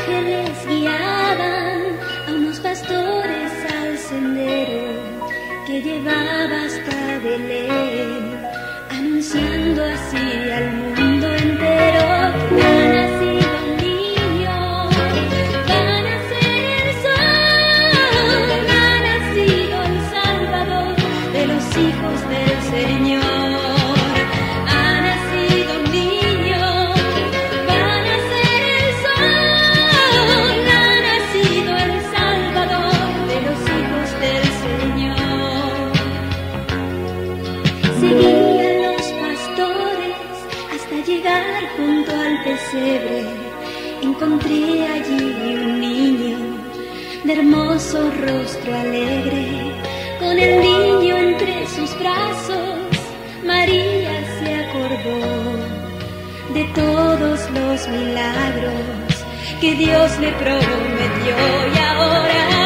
ángeles guiaban a unos pastores al sendero que llevaba hasta Belén, anunciando así al mundo entero ha nacido un niño, van a ser el sol, ha nacido el Salvador de los hijos del Señor. Hasta llegar junto al pesebre. Encontré allí un niño de hermoso rostro alegre, con el niño entre sus brazos. María se acordó de todos los milagros que Dios le prometió y ahora